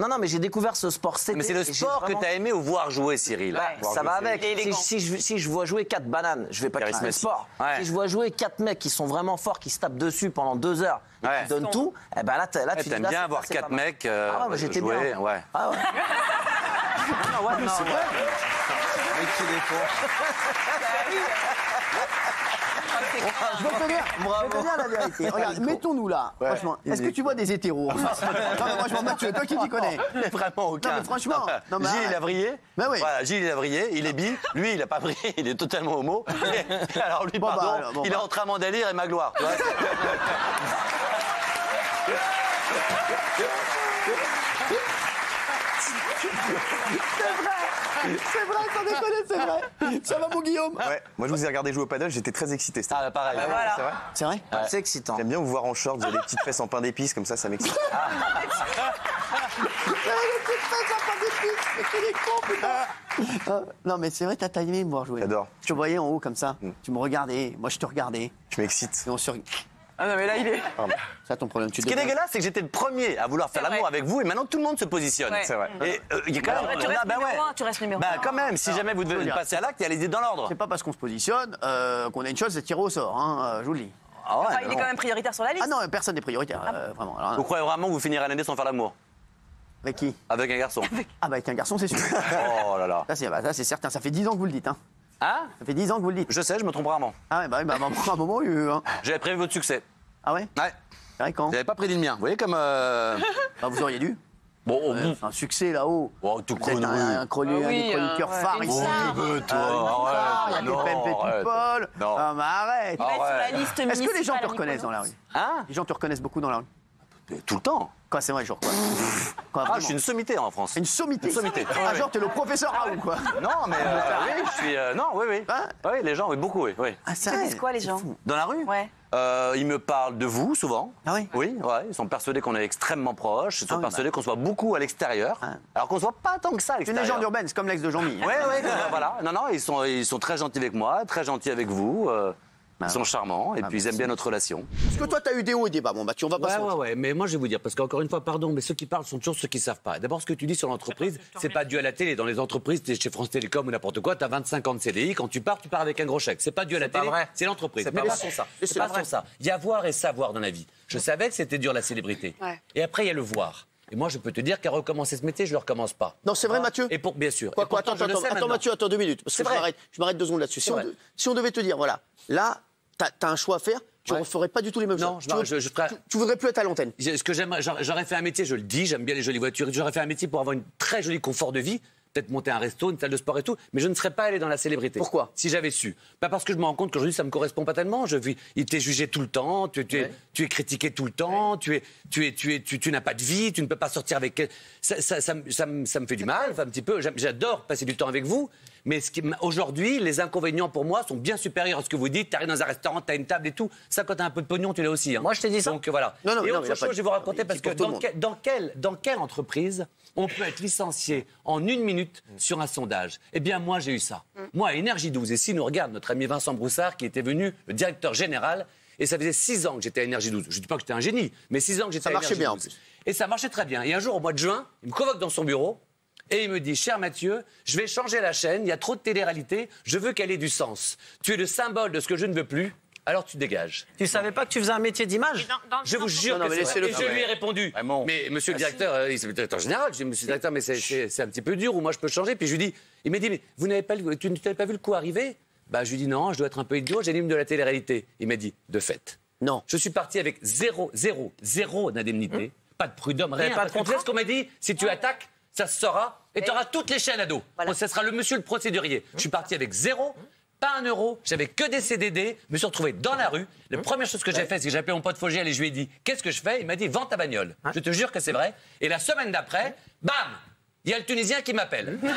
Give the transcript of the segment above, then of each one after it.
Non, non, mais j'ai découvert ce sport Mais c'est le sport vraiment- que t'as aimé ou voir jouer, Cyril Ouais, ça jouer, va avec. Si, je, si je vois jouer quatre bananes, je vais pas quitter le sport. Ouais. Si je vois jouer quatre mecs qui sont vraiment forts, qui se tapent dessus pendant deux heures, et Ouais. qui donnent tout, eh ben là, t'as- là tu là, bien c'est- voir c'est quatre mecs euh, Ah ouais, j'étais jouer, bien. ouais. Ah ouais. non, non, ouais, Je vais te dire, je vais te dire la vérité. Regarde, mettons-nous là. Franchement, est-ce que tu vois des hétéros Non, mais franchement, Mathieu, toi qui t'y connais. Vraiment aucun. Non, mais franchement, non, mais Gilles, il a. Ben oui. Voilà, Gilles, il a. Il est bi. Lui, il a pas vrillé. Il est totalement homo. Et alors, lui, Bon, bah, pardon, alors, bon, il est bah. entre et ma gloire. tu vois. C'est vrai, sans déconner, c'est vrai. Ça va, mon Guillaume Ouais, moi je vous ai regardé jouer au paddle, j'étais très excité. c'était- Ah, pareil. Voilà. C'est vrai C'est vrai C'est excitant. J'aime bien vous voir en short, vous avez des petites fesses en pain d'épices, comme ça, ça m'excite. Ah, Non, mais c'est vrai, t'as aimé me voir jouer. J'adore. Je te voyais en haut comme ça. Tu me regardais, moi je te regardais. Je m'excite. Et on se. Ah non, mais là, il est. Ça, ton problème, tu Ce qui est dégueulasse, c'est que j'étais le premier à vouloir faire C'est l'amour avec vous et maintenant tout le monde se positionne. Ouais. C'est vrai. Et euh, il y a quand même. Tu restes Ah, bah numéro ouais. un, tu restes numéro Bah un. quand même, si jamais vous devez passer à l'acte, allez-y dans l'ordre. C'est pas parce qu'on se positionne euh, qu'on a une chance de tirer au sort, hein, euh, je vous le dis. Ah ouais, Enfin, mais il est quand même prioritaire sur la liste. Ah non, personne n'est prioritaire, euh, vraiment. Alors, Vous croyez vraiment que vous finirez l'année sans faire l'amour? Avec qui? Avec un garçon Ah, bah avec un garçon, c'est sûr. Oh là là. Ça, c'est bah, ça, c'est certain. Ça fait 10 ans que vous le dites. Hein. Hein Ça fait 10 ans que vous le dites. Je sais, je me trompe rarement. Ah ouais, bah, oui, bah, bah, à un moment, il y a eu. Hein. J'avais prévu votre succès. Ah ouais Ouais. C'est vrai quand J'avais pas prédit le mien. Vous voyez comme. euh, Bah, Vous auriez dû. Bon, Ouais, un succès là-haut. Oh, tout Vous êtes un, connerie. un, chroni- Ah un oui, des chroniqueurs euh, phares ouais, ici. une star. veux, Ah, star, Il y a des non, PMP arrête. People. Non. Ah, mais arrête. Il va être sur ouais. la liste Est-ce que les gens municipale te reconnaissent dans la rue? Hein? Les gens te reconnaissent beaucoup dans la rue Tout le temps. Quoi, c'est vrai, genre quoi Quoi, Ah, je suis une sommité en France. Une sommité. Une sommité. Ah, genre, t'es le professeur Raoult, quoi. Non, mais euh, oui, je suis. euh, non, oui, oui. Hein Oui, les gens, oui, beaucoup, oui. oui. Ah, ça, Ils disent quoi, les c'est gens fou. Dans la rue Ouais. Euh, ils me parlent de vous souvent. Ah oui Oui, ouais, ils sont persuadés qu'on est extrêmement proches. Ils sont Ah oui, persuadés qu'on soit beaucoup à l'extérieur. Ah. Alors qu'on soit pas tant que ça à C'est une l'extérieur. légende urbaine, c'est comme l'ex de Jean-Mi. Ouais, ouais, voilà. Non, non, ils sont, ils sont très gentils avec moi, très gentils avec vous. euh, Bah, ils sont charmants et Ah, puis ils aiment bien notre relation. Parce que toi, t'as eu des hauts et des bas. Bon, bah, tu, on va pas Ouais, ouais, ouais, mais moi je vais vous dire, parce qu'encore une fois, pardon, mais ceux qui parlent sont toujours ceux qui savent pas. D'abord, ce que tu dis sur l'entreprise, c'est pas dû à la télé. Dans les entreprises, t'es chez France Télécom ou n'importe quoi, t'as 25 ans de CDI, quand tu pars, tu pars avec un gros chèque. C'est pas dû à la télé, c'est l'entreprise. Mais pas ça. C'est pas vrai. ça. Il y a voir et savoir dans la vie. Je savais que c'était dur la célébrité. Ouais. Et après, il y a le voir. Et moi, je peux te dire qu'à recommencer ce métier, je le recommence pas. Non, c'est vrai, Mathieu Et pour, bien sûr. Quoi, Et quoi, pourtant, attends. Mathieu, attends deux minutes. Parce que vrai. m'arrête, je m'arrête deux secondes là-dessus. Si, on si devait te dire, voilà, là, t'as as un choix à faire, tu ne Ouais. ferais pas du tout les mêmes Non, choses. je- tu, je- je ferais- tu, tu voudrais plus être à l'antenne. J'ai- Ce que j'aimerais, j'aurais j'aurais fait un métier, je le dis, j'aime bien les jolies voitures, j'aurais fait un métier pour avoir une très jolie confort de vie, peut-être monter un resto, une salle de sport et tout, mais je ne serais pas allé dans la célébrité. Pourquoi? Si j'avais su. Pas parce que je me rends compte qu'aujourd'hui ça me correspond pas tellement. Je vis, il t'est jugé tout le temps, tu, tu es, tu es critiqué tout le temps, tu es, tu es, tu es, tu, tu n'as pas de vie, tu ne peux pas sortir avec. Ça, ça, ça, me- ça me- ça me fait du mal, un petit peu. J'adore passer du temps avec vous. Mais aujourd'hui, les inconvénients pour moi sont bien supérieurs à ce que vous dites. Tu arrives dans un restaurant, tu as une table et tout. Ça, quand tu as un peu de pognon, tu l'as aussi. hein. Moi, je t'ai dit ça. Donc voilà. Non, non, et non, autre chose, pas je vais vous raconter parce que dans, quelle, dans quelle entreprise on peut être licencié en une minute sur un sondage? Eh bien, moi, j'ai eu ça. Moi, à Énergie 12, et si nous regarde notre ami Vincent Broussard, qui était venu, le directeur général, et ça faisait six ans que j'étais à Énergie 12. Je ne dis pas que j'étais un génie, mais six ans que j'étais Ça à marchait Énergie bien, en 12. plus. Et ça marchait très bien. Et un jour, au mois de juin, il me convoque dans son bureau. Et il me dit, cher Mathieu, je vais changer la chaîne, il y a trop de télé-réalité, je veux qu'elle ait du sens. Tu es le symbole de ce que je ne veux plus, alors tu dégages. Tu savais pas que tu faisais un métier d'image Je vous jure Non, non, mais vrai. Et je lui ai répondu. Vraiment. Mais monsieur le directeur, euh, il- c'est le directeur général. Je dis, monsieur le directeur, mais c'est- un petit peu dur, ou moi je peux changer. Puis je lui dis, il m'a dit, mais vous n'avez pas, le- tu n'avais pas vu le coup arriver? Bah je lui dis, non, je dois être un peu idiot, j'anime de la télé-réalité. Il m'a dit, de fait. Non. Je suis parti avec zéro, zéro, zéro d'indemnité. Pas de prud'homme, rien. pas de contrat ce qu'on m'a dit? Si tu attaques, ça se saura et tu auras toutes les chaînes à dos. Voilà. Bon, ça sera le monsieur le procédurier. Je suis parti avec zéro. Pas un euro, j'avais que des CDD, me suis retrouvé dans la rue. La première chose que j'ai fait, c'est que j'ai appelé mon pote Fogiel et je lui ai dit Qu'est-ce que je fais? Il m'a dit Vends ta bagnole. Je te jure que c'est vrai. Et la semaine d'après, bam Il y a le Tunisien qui m'appelle.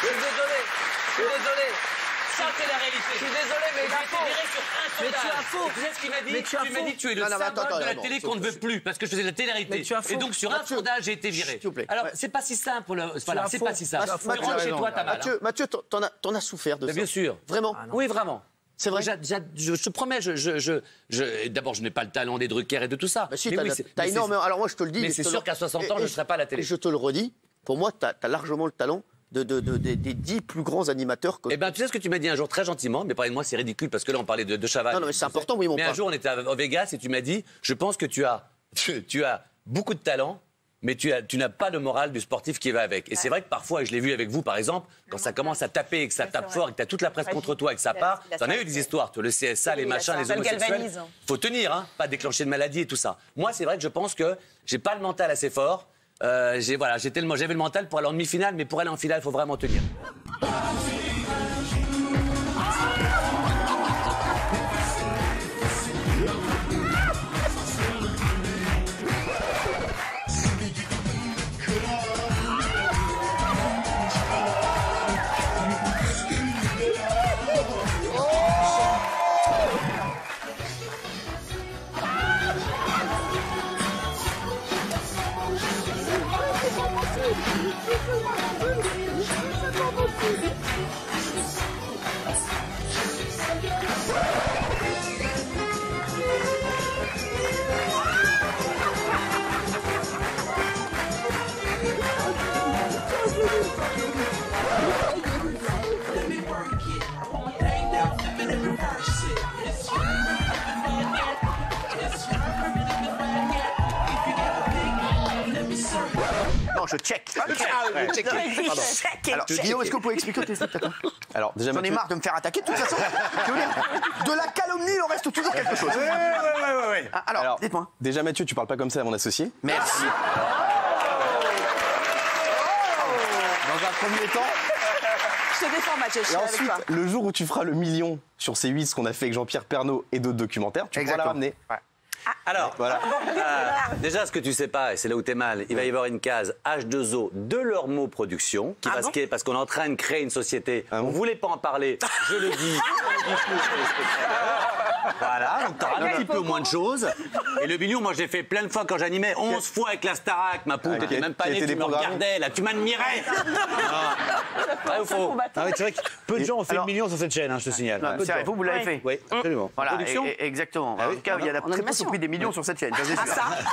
Je suis désolé, je suis désolé. Ça, c'est la réalité. Je suis désolé, mais j'ai été viré sur un Mais tu sondage. as faux. Tu sais ce qu'il m'a dit Mais tu as m'as dit tu es le symbole de la télé qu'on ne veut plus parce que je faisais de la télé-réalité. Tu. Et donc sur un sondage, j'ai été viré. Alors c'est pas si simple. le- Voilà, c'est pas si simple. Tu Tu rentres chez toi, t'as mal. hein. Mathieu, Mathieu, t'en- as, souffert de ça. bien sûr. Vraiment Oui, vraiment. C'est vrai. Je, te promets, je, je, je, d'abord, je n'ai pas le talent des Drucker et de tout ça. Bah si, Mais oui, t'as énormément. Alors moi, je te le dis. mais c'est sûr qu'à 60 ans, et- je ne serai pas à la télé. Et je te le redis, pour moi, t'as as largement le talent de, de- de- des- des dix plus grands animateurs que. Eh ben, tu sais ce que tu m'as dit un jour très gentiment, mais parlez de moi, c'est ridicule parce que là, on parlait de, de Chaval. Non, non, mais c'est important, oui, mon Mais un jour, on était à- au Vegas et tu m'as dit, je pense que tu as, tu, tu as beaucoup de talent. Mais tu, as, tu n'as pas le moral du sportif qui va avec. Et c'est vrai que parfois, et je l'ai vu avec vous par exemple, quand ça commence à taper et que ça tape vrai. fort et que tu as toute la presse contre toi et que ça Il part, il a t'en as eu des histoires, toi, le CSA, les Oui, il machins, les homosexuels. galvanise. Faut tenir, hein, pas déclencher de maladie et tout ça. Moi, c'est vrai que je pense que j'ai pas le mental assez fort. Euh, j'ai voilà, j'avais le mental pour aller en demi-finale, mais pour aller en finale, il faut vraiment tenir. Je check. Alors, Guillaume, est-ce que vous pouvez expliquer aux téléspectateurs Alors, déjà, J'en ai marre de me faire attaquer de toute façon. De la calomnie, il en reste toujours quelque chose. Ah, Alors, Alors, dites-moi. déjà, Mathieu, tu parles pas comme ça à mon associé. Merci. Dans un premier temps. Je te défends, Mathieu, je suis Et avec ensuite, toi. le jour où tu feras le million sur C8, ce qu'on a fait avec Jean-Pierre Pernaud et d'autres documentaires, tu pourras la Exactement. ramener. Alors, Voilà. euh, déjà, ce que tu sais pas, et c'est là où t'es mal, il va y avoir une case H2O de leur mot production, qui va se créer parce qu'on est en train de créer une société. Ah bon on voulait pas en parler, je le dis. Voilà, donc t'auras un petit peu moins de choses. Et le million, moi, j'ai fait plein de fois quand j'animais, 11 fois avec la Starac, ma poule, Ah, t'étais qui- même pas né, tu me regardais, là, tu m'admirais. Ah c'est vrai que peu de gens ont fait Alors- le million sur cette chaîne, hein, je te signale. C'est vous, vous l'avez fait. Oui, absolument. Voilà, Production et- et- exactement. en tout cas, il y en a très peu qui ont pris des millions sur cette chaîne, ça sûr.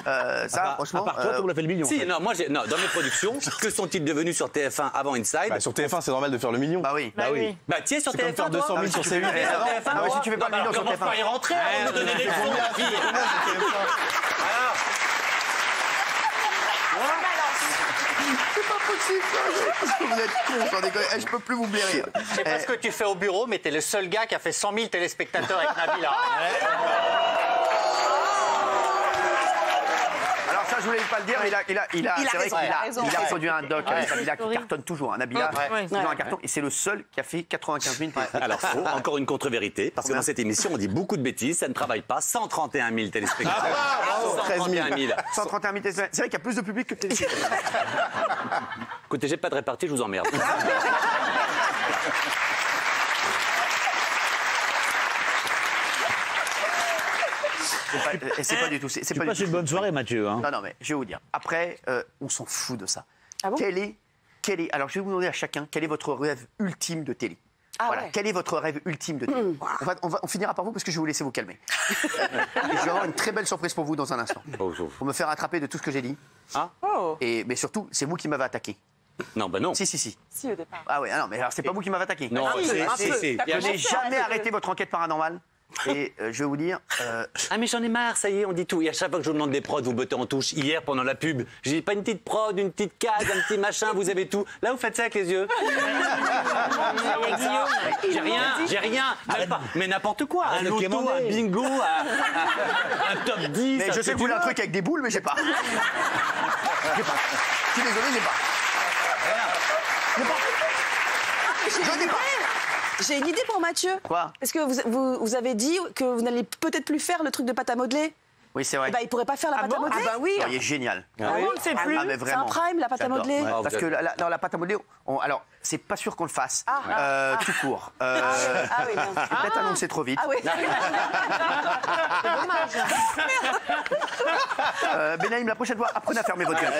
Euh, ça, franchement. À part toi, euh, tu voulais fait le million. Si, non, moi, dans mes productions, que sont-ils devenus sur TF1 avant Inside Bah, sur TF1, c'est normal de faire le million. Bah oui. Bah oui. Bah, tiens, sur C'est comme TF1, faire 200 000 toi sur Tu C8. fais Eh, sur non, TF1, non, mais si toi tu fais pas le million sur alors, commence TF1. Rentrer avant de donner des fonds, ma fille. C'est pas possible, ça. Vous êtes con, sans. Eh, Je peux plus vous blairer. Je sais pas ce que tu fais au bureau, mais t'es le seul gars qui a fait 100 000 téléspectateurs avec Nabila. Je voulais pas le dire, mais il a, il a, il a, Il a c'est vrai raison, qu'il il a a, raison. il a produit un doc avec Nabila qui cartonne toujours. Un Nabila, Ouais. toujours un carton, et c'est le seul qui a fait 95 000 Alors, faux, encore une contre-vérité, parce que dans cette émission, on dit beaucoup de bêtises, ça ne travaille pas. 131 000 téléspectateurs. 131 000. 131 000 téléspectateurs. C'est vrai qu'il y a plus de public que de téléspectateurs. Écoutez, j'ai pas de répartie, je vous emmerde. pas- Et c'est pas du tout. C'est pas du passes tout. une bonne soirée, Mathieu. hein. Non, non, mais je vais vous dire. Après, euh, on s'en fout de ça. Ah bon? Quel est, quel est, alors, je vais vous demander à chacun quel est votre rêve ultime de télé? Ah voilà. ouais. Quel est votre rêve ultime de télé? On, va, on, va- on finira par vous parce que je vais vous laisser vous calmer. Et je vais avoir une très belle surprise pour vous dans un instant. Pour me faire attraper de tout ce que j'ai dit. Oh, Et, mais surtout, c'est vous qui m'avez attaqué. Non, bah non. Si, si, si. si, au départ. Ah ouais, ah non, mais alors c'est pas vous qui m'avez attaqué. Non, T'as il y a- Je n'ai jamais arrêté votre enquête paranormale. Et euh, je vais vous dire, euh, Ah mais j'en ai marre, ça y est, on dit tout. Et à chaque fois que je vous demande des prods, vous bottez en touche. Hier, pendant la pub, j'ai dit pas une petite prod, une petite case, un petit machin, vous avez tout. Là, vous faites ça avec les yeux. J'ai rien, j'ai rien. Même pas- Mais n'importe quoi. Un loto, un bingo, un, un- un top 10. mais je sais que vous voulez un truc avec des boules, mais j'ai pas. J'ai pas. Je suis désolé, j'ai pas. Je n'ai pas. J'ai une idée pour Mathieu. Quoi? Est-ce que vous, vous, vous avez dit que vous n'allez peut-être plus faire le truc de pâte à modeler Oui, c'est vrai. Eh ben, il pourrait pas faire la pâte à modeler Ah bah oui. Il est génial. Ah oui on ne sait plus. Ah, mais C'est un prime, la pâte à modeler. Ouais, Ah, Parce que la, la- dans la pâte à modeler, on- alors c'est pas sûr qu'on le fasse, Ah. euh, tout court. Euh, Ah oui, j'ai peut-être annoncé trop vite. Ah oui. Euh, Benaïm, la prochaine fois, apprenez à fermer votre gueule.